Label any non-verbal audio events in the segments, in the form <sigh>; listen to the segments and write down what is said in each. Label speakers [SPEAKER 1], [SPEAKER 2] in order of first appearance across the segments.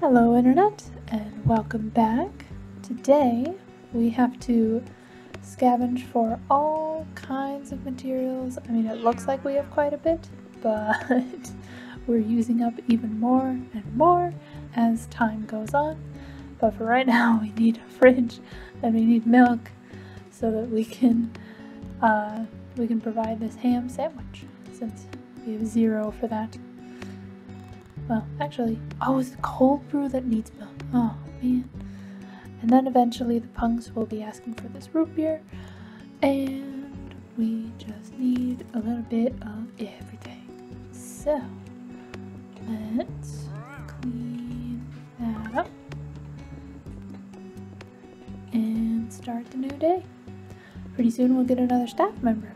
[SPEAKER 1] Hello Internet and welcome back. Today we have to scavenge for all kinds of materials. I mean it looks like we have quite a bit, <laughs> but we're using up even more and more as time goes on. But for right <laughs> now we need a fridge and we need milk so that we can uh, we can provide this ham sandwich since we have zero for that. Well, actually, oh, it's the cold brew that needs milk. Oh, man. And then eventually the punks will be asking for this root beer. And we just need a little bit of everything. So, let's clean that up. And start the new day. Pretty soon we'll get another staff member.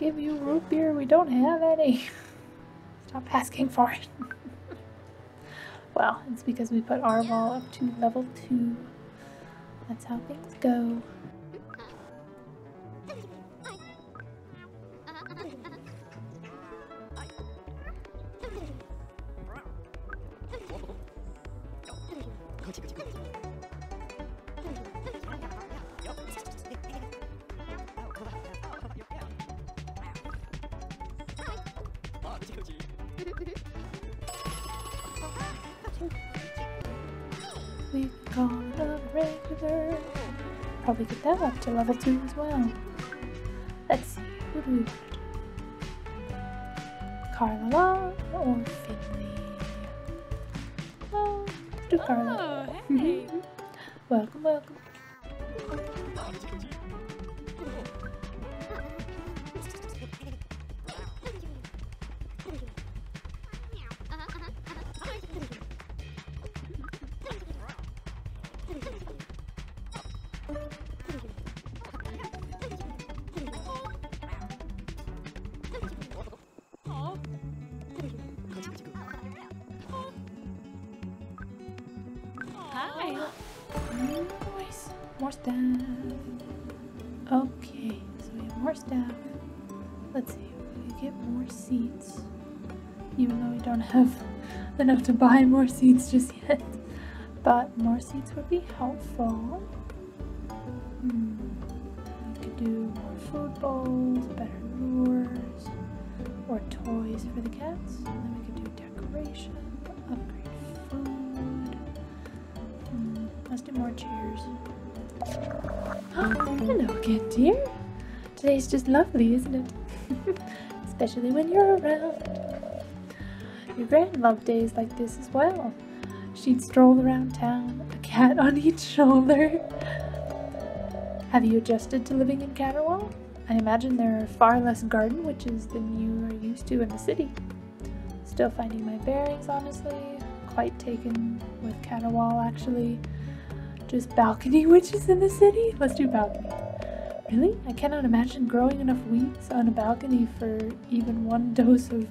[SPEAKER 1] Give you root beer. We don't have any. Stop asking for it. <laughs> well, it's because we put our wall up to level 2. That's how things go. Can call regular. Probably get that up to level 2 as well. Let's see, who do we want? Carla or Finley? Oh, do Carla.
[SPEAKER 2] Oh, mm-hmm. hey.
[SPEAKER 1] Welcome, welcome. More staff. Okay, so we have more staff. Let's see, we can get more seats. Even though we don't have <laughs> enough to buy more seats just yet. But more seats would be helpful. Hmm. We could do more food bowls, better lures, or toys for the cats. And then we could do decoration, upgrade food. Hmm, let's do more chairs. Hello again, dear. Today's just lovely, isn't it? <laughs> Especially when you're around. Your grand loved days like this as well. She'd stroll around town, a cat on each shoulder. Have you adjusted to living in Caterwaul? I imagine there are far less garden witches than you are used to in the city. Still finding my bearings, honestly. Quite taken with Caterwaul, actually. Just balcony witches in the city? Let's do balcony. Really? I cannot imagine growing enough weeds on a balcony for even one dose of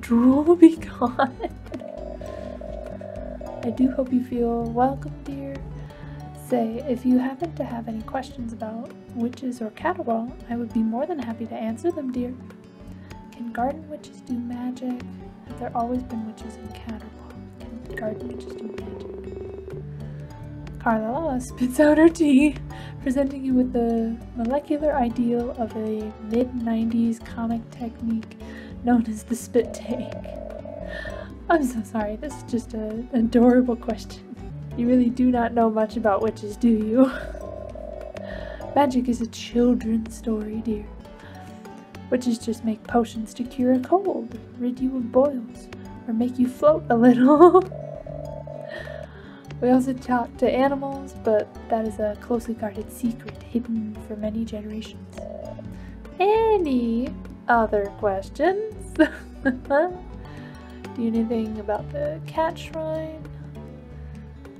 [SPEAKER 1] drool <laughs> be gone. I do hope you feel welcome, dear. Say, if you happen to have any questions about witches or Caterwaul, I would be more than happy to answer them, dear. Can garden witches do magic? Have there always been witches in Caterwaul? Can garden witches do magic? Carla <laughs> spits out her tea, presenting you with the molecular ideal of a mid 90s comic technique known as the spit take. I'm so sorry, this is just an adorable question. You really do not know much about witches, do you? <laughs> Magic is a children's story, dear. Witches just make potions to cure a cold, rid you of boils, or make you float a little. <laughs> we also talk to animals, but that is a closely guarded secret hidden for many generations. Any other questions? <laughs> Do you know anything about the cat shrine?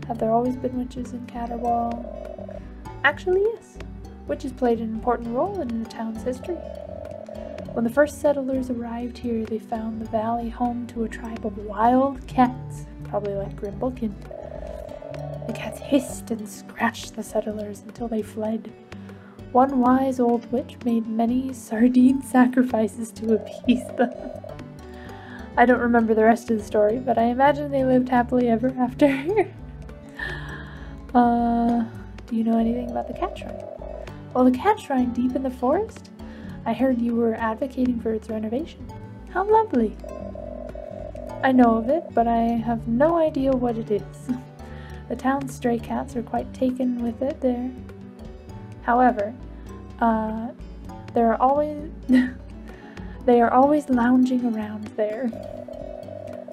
[SPEAKER 1] Have there always been witches in Caterwaul? Actually, yes. Witches played an important role in the town's history. When the first settlers arrived here, they found the valley home to a tribe of wild cats, probably like Grimblekin. The cats hissed and scratched the settlers until they fled. One wise old witch made many sardine <laughs> sacrifices to appease them. I don't remember the rest of the story, but I imagine they lived happily ever after. <laughs> uh, do you know anything about the cat shrine? Well, the cat shrine deep in the forest? I heard you were advocating for its renovation. How lovely. I know of it, but I have no idea what it is. <laughs> the town's stray cats are quite taken with it there. However, uh, there are always <laughs> they are always lounging around there.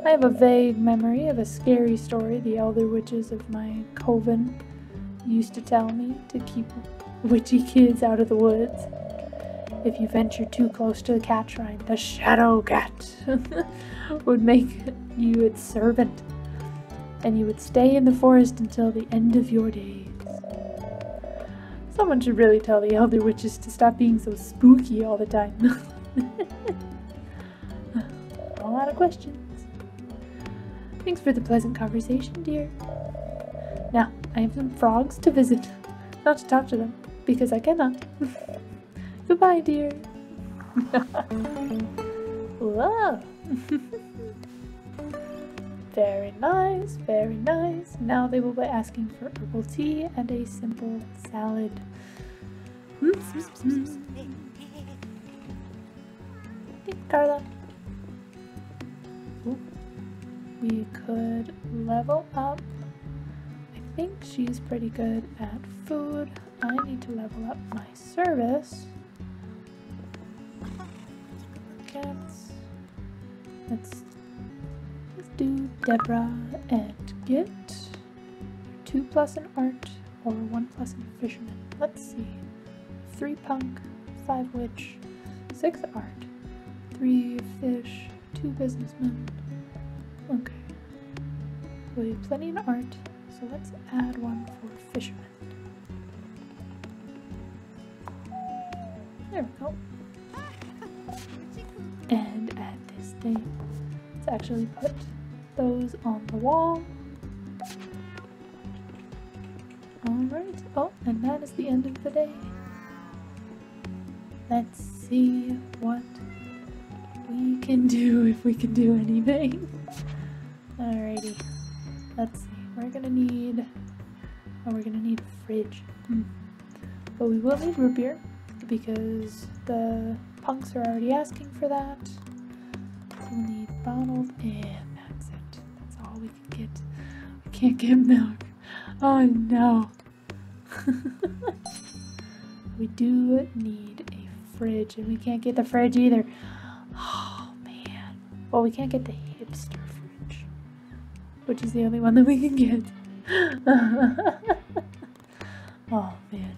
[SPEAKER 1] I have a vague memory of a scary story the elder witches of my coven used to tell me to keep witchy kids out of the woods. If you venture too close to the cat shrine, the shadow cat <laughs> would make you its servant, and you would stay in the forest until the end of your days. Someone should really tell the elder witches to stop being so spooky all the time. <laughs> a lot of questions. Thanks for the pleasant conversation, dear. Now, I have some frogs to visit, not to talk to them, because I cannot. <laughs> Goodbye, dear. <laughs> Whoa. Very nice, very nice. Now they will be asking for herbal tea and a simple salad. Carla. Ooh. We could level up. I think she's pretty good at food. I need to level up my service. Cats. Let's Deborah and Git. Two plus an art or one plus in fisherman. Let's see. Three punk, five witch, six art, three fish, two businessmen. Okay. We have plenty in art, so let's add one for fisherman. There we go. And add this thing. Let's actually put those on the wall. Alright, oh, and that is the end of the day. Let's see what we can do <laughs> if we can do anything. Alrighty, let's see. We're gonna need, oh, we're gonna need a fridge. Hmm. But we will need root beer because the punks are already asking for that. So we'll need bottled, and we can get. We can't get milk. Oh no. <laughs> we do need a fridge, and we can't get the fridge either. Oh man. Well, we can't get the hipster fridge, which is the only one that we can get. <laughs> oh man.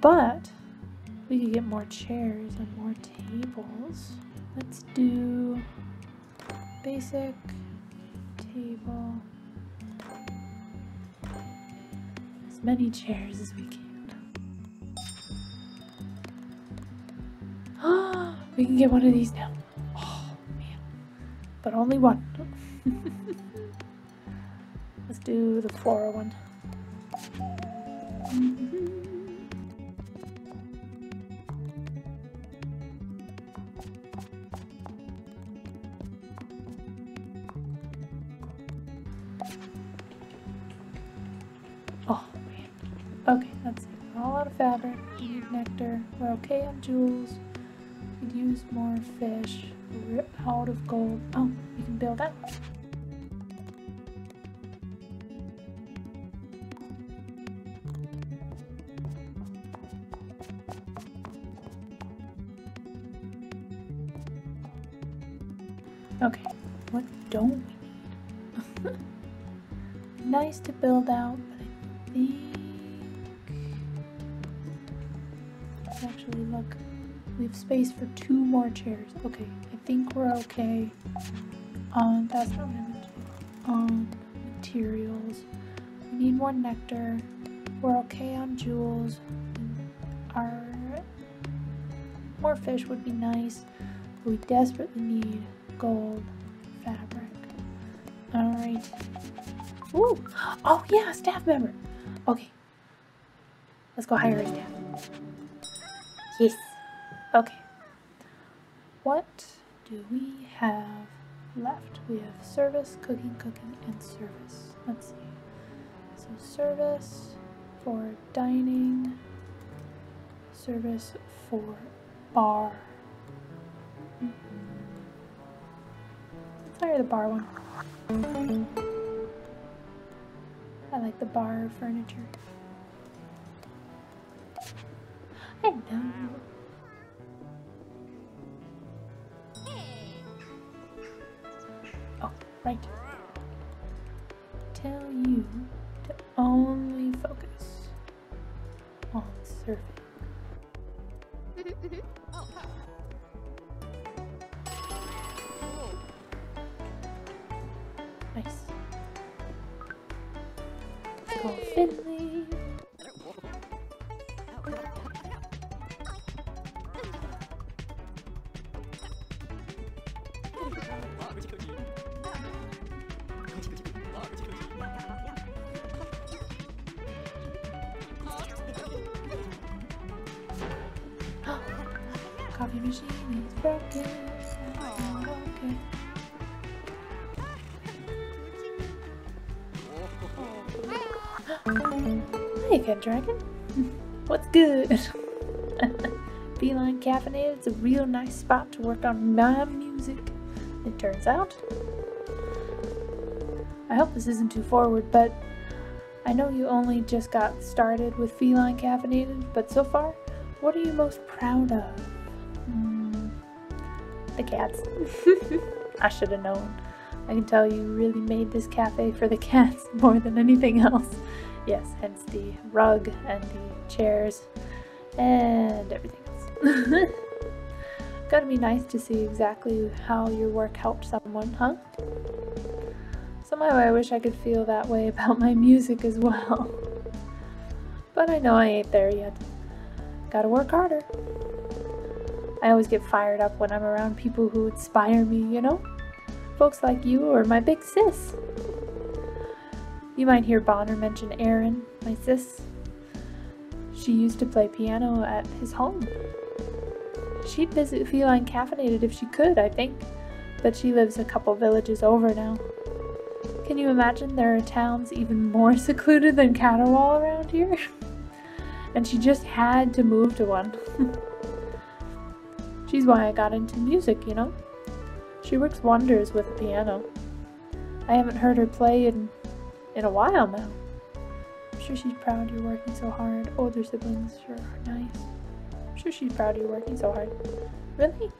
[SPEAKER 1] But we could get more chairs and more tables. Let's do basic table. As many chairs as we can. <gasps> we can get one of these now. Oh man. But only one. <laughs> Let's do the floral one. Oh nectar. We're okay on jewels. We could use more fish. We're out of gold. Oh, we can build out. Okay, what don't we need? <laughs> nice to build out, but I think let's actually look. We have space for two more chairs. Okay, I think we're okay. On that's not what I meant to. On materials. We need more nectar. We're okay on jewels. Our more fish would be nice. We desperately need gold fabric. Alright. Ooh. Oh yeah, staff member. Okay. Let's go hire a staff. Yes. Okay. What do we have left? We have service, cooking, cooking, and service. Let's see. So service for dining, service for bar. Mm-hmm. Let's the bar one. I like the bar furniture. Hello. Oh, right. Coffee machine is broken. Okay. Hey, Cat Dragon. What's good? <laughs> Feline Caffeinated is a real nice spot to work on my turns out. I hope this isn't too forward, but I know you only just got started with Feline Caffeinated, but so far, what are you most proud of? Hmm, the cats. <laughs> I should have known. I can tell you really made this cafe for the <laughs> cats more than anything else. Yes, hence the rug and the chairs and everything else. <laughs> Gotta be nice to see exactly how your work helped someone, huh? Somehow I wish I could feel that way about my music as well. <laughs> But I know I ain't there yet. Gotta work harder. I always get fired up when I'm around people who inspire me, you know? Folks like you or my big sis. You might hear Bonner mention Erin, my sis. She used to play piano at his home. She'd visit Feline Caffeinated if she could, I think, but she lives a couple villages over now. Can you imagine there are towns even more <laughs> secluded than Caterwaul around here? <laughs> and she just had to move to one. <laughs> She's why I got into music, you know? She works wonders with piano. I haven't heard her play in, in a while now. I'm sure she's proud you're working so hard. Older siblings sure are nice. Sure she's proud of you're working so hard. Really?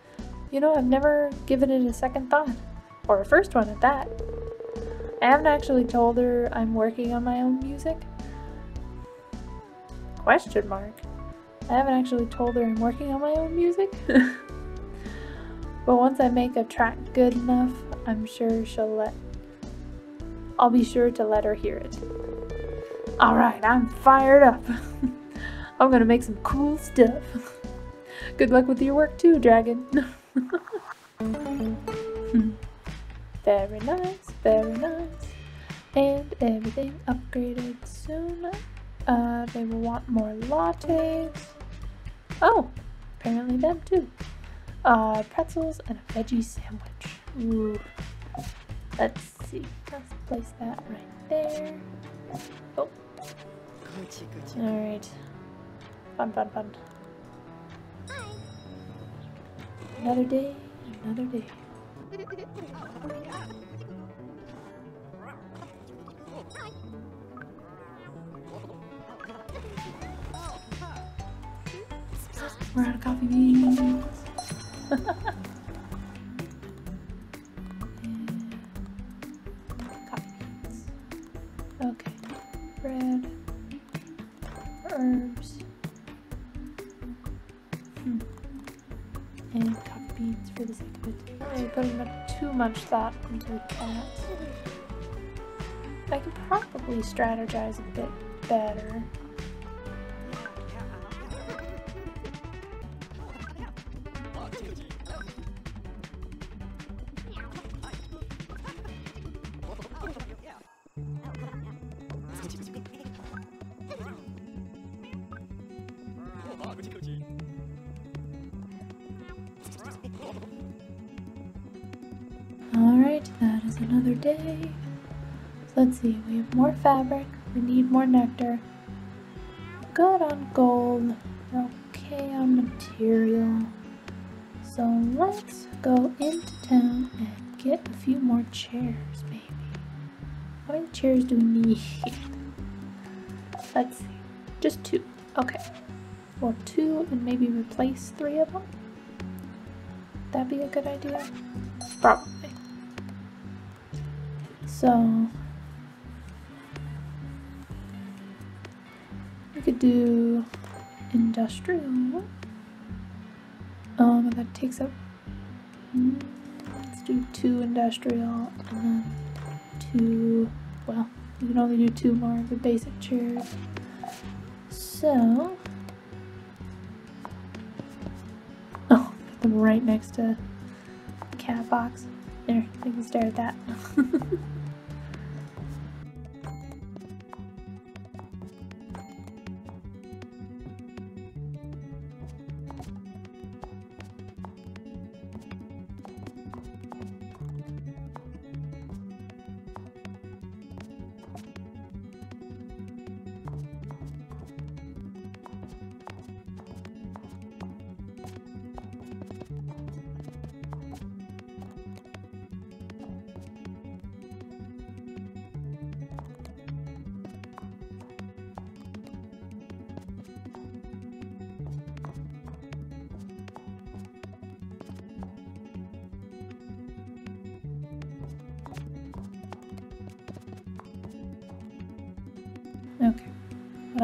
[SPEAKER 1] You know, I've never given it a second thought. Or a first one at that. I haven't actually told her I'm working on my own music. Question mark. I haven't actually told her I'm working on my own music. <laughs> but once I make a track good enough, I'm sure she'll let. I'll be sure to let her hear it. Alright, I'm fired up. <laughs> I'm gonna make some cool stuff. <laughs> Good luck with your work too, dragon. <laughs> very nice, very nice. And everything upgraded soon. Uh, they will want more lattes. Oh, apparently them too. Uh, pretzels and a veggie sandwich. Ooh. Let's see. Let's place that right there. Oh. Alright. Fun, fun, fun. Another day, another day. We're out of coffee beans. <laughs> Okay. Bread. Herbs. Hmm. And coffee beans for the sake of it. Not putting too much thought into that. I can probably strategize a bit better. More fabric, we need more nectar. Good on gold, we're okay on material. So let's go into town and get a few more chairs, maybe. How many chairs do we need? Let's see. Just two. Okay. Well, two and maybe replace three of them? That'd be a good idea? Probably. So... do industrial. Um, that takes up... Mm, let's do two industrial and then two... Well, you can only do two more of the basic chairs. So... Oh, put them right next to the cat box. There, you can stare at that. <laughs>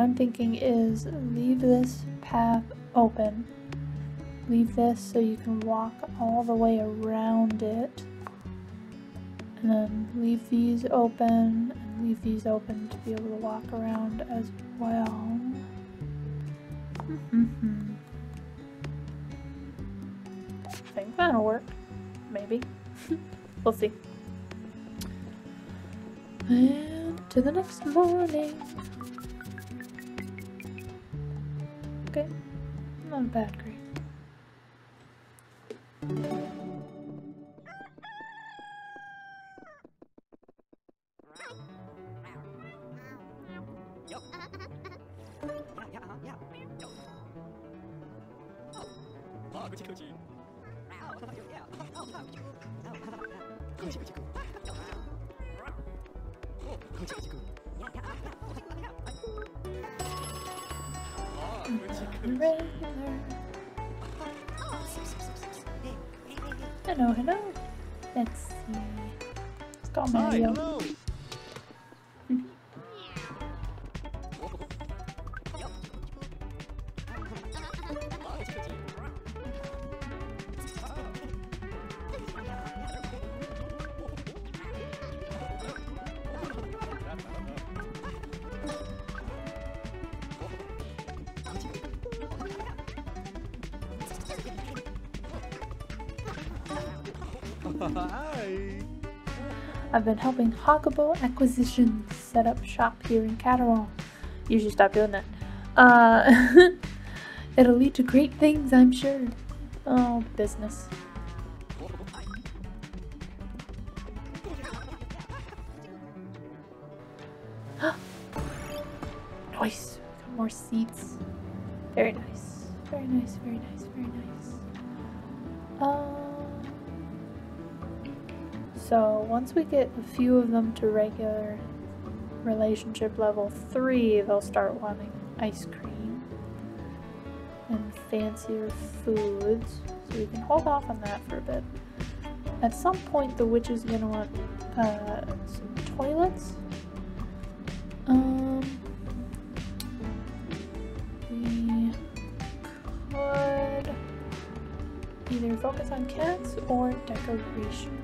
[SPEAKER 1] I'm thinking is leave this path open. Leave this so you can walk all the way around it. And then leave these open and leave these open to be able to walk around as well. Mm-hmm. I think that'll work. Maybe. <laughs> we'll see. And to the next morning. Not a bad grade. Regular. Hello, hello. Let's see. Let's go Mario.
[SPEAKER 2] Hi.
[SPEAKER 1] I've been helping Hakubo Acquisitions set up shop here in Caterwaul. You should stop doing that. Uh, <laughs> it'll lead to great things, I'm sure. Oh, business. <gasps> nice. Got more seats. Very nice. Very nice, very nice, very nice. Um, so once we get a few of them to regular relationship level 3, they'll start wanting ice cream and fancier foods. So we can hold off on that for a bit. At some point the witch is going to want uh, some toilets. Um, we could either focus on cats or decoration.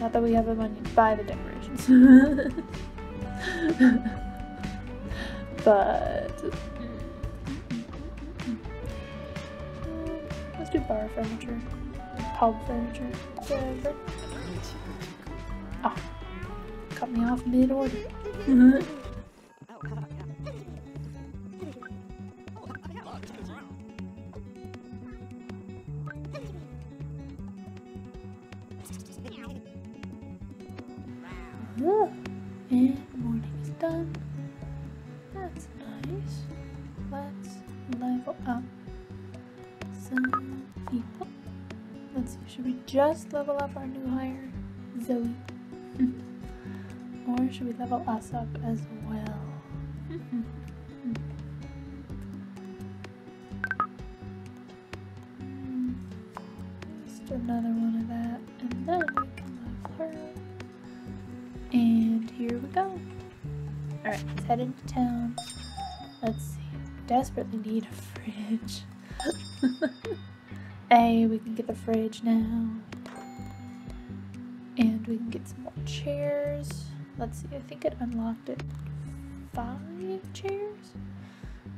[SPEAKER 1] Not that we have the money to buy the decorations. <laughs> but mm-hmm. let's do bar furniture. Pub furniture. Whatever. Oh. Cut me off mid <laughs> level up our new hire, Zoe? <laughs> or should we level us up as well? <laughs> Just another one of that, and then we can level her. And here we go. Alright, let's head into town. Let's see. Desperately need a fridge. <laughs> hey, we can get the fridge now. We can get some more chairs. Let's see, I think it unlocked it. Five chairs?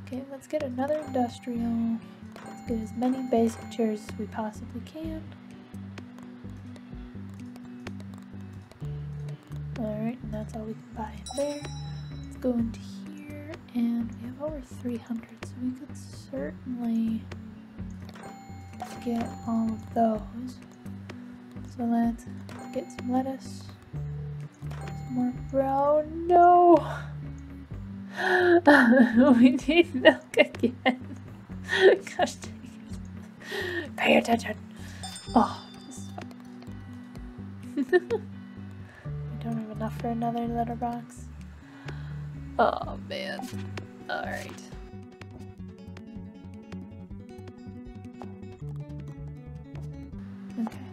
[SPEAKER 1] Okay, let's get another industrial. Let's get as many basic chairs as we possibly can. Alright, and that's all we can buy in there. Let's go into here, and we have over 300, so we could certainly get all of those. Let's get some lettuce, some more brown. No! <laughs> we need milk again. <laughs> Gosh dang it. Pay attention. Oh. <laughs> We don't have enough for another litter box. Oh man. Alright.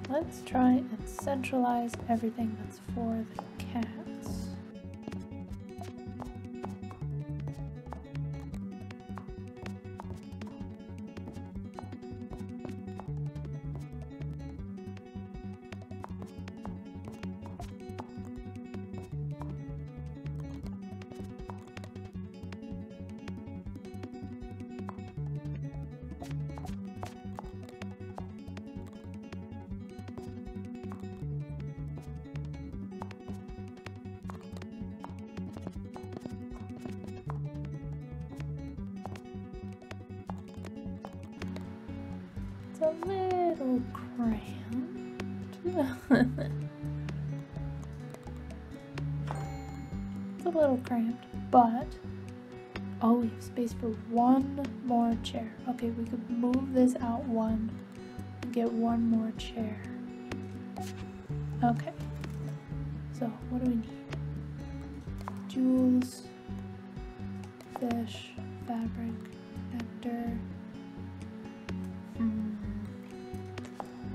[SPEAKER 1] Let's try and centralize everything that's for the cramped. it's a little cramped, but oh, we have space for one more chair. Okay, we could move this out one and get one more chair. Okay. So, what do we need?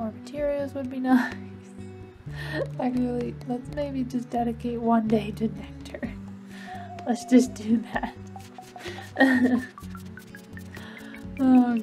[SPEAKER 1] More materials would be nice. <laughs> Actually, let's maybe just dedicate one day to nectar. Let's just do that. <laughs> oh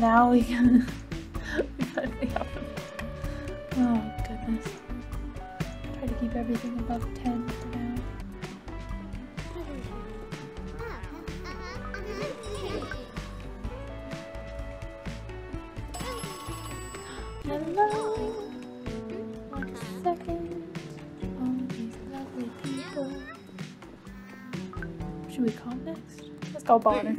[SPEAKER 1] now we can. <laughs> we. Oh, goodness. Try to keep everything above 10 for now. Hello! One second. All these lovely people. Should we call next? Let's call Bonner.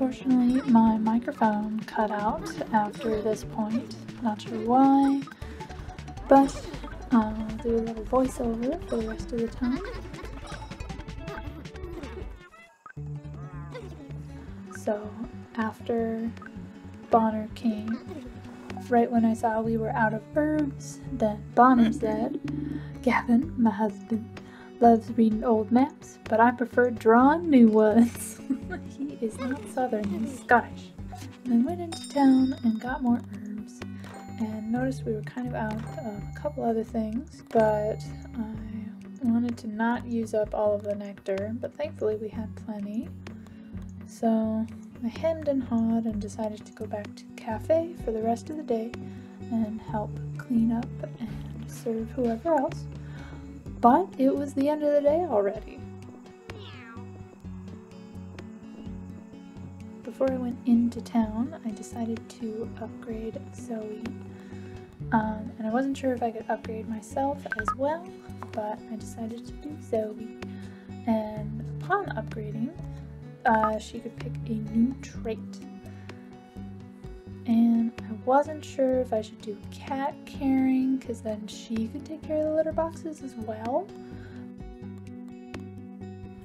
[SPEAKER 1] Unfortunately, my microphone cut out after this point. Not sure why, but um, I'll do a little voiceover for the rest of the time. So, after Bonner came, right when I saw we were out of herbs, then Bonner said, Gavin, my husband, loves reading old maps, but I prefer drawing new ones. <laughs> he is not southern, he's Scottish. And I went into town and got more herbs and noticed we were kind of out of a couple other things, but I wanted to not use up all of the nectar, but thankfully we had plenty. So I hemmed and hawed and decided to go back to the cafe for the rest of the day and help clean up and serve whoever else. But it was the end of the day already. Before I went into town, I decided to upgrade Zoe. Um, and I wasn't sure if I could upgrade myself as well, but I decided to do Zoe. And upon upgrading, uh, she could pick a new trait. And I wasn't sure if I should do cat caring, because then she could take care of the litter boxes as well.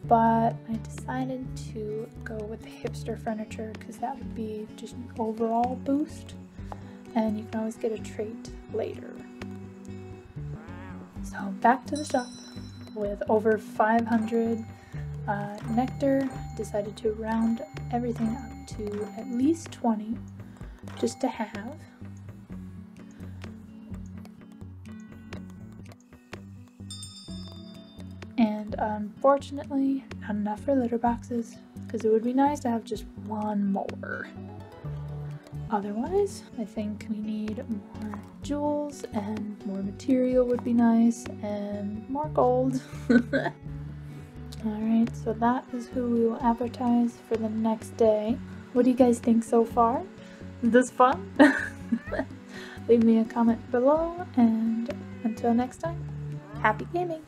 [SPEAKER 1] But I decided to go with hipster furniture because that would be just an overall boost. And you can always get a trait later. So back to the shop with over 500 uh, nectar. Decided to round everything up to at least 20 just to have. Um, unfortunately, not enough for litter boxes, because it would be nice to have just one more. Otherwise, I think we need more jewels and more material would be nice and more gold. <laughs> Alright, so that is who we will advertise for the next day. What do you guys think so far? Is this fun? <laughs> Leave me a comment below and until next time, happy gaming!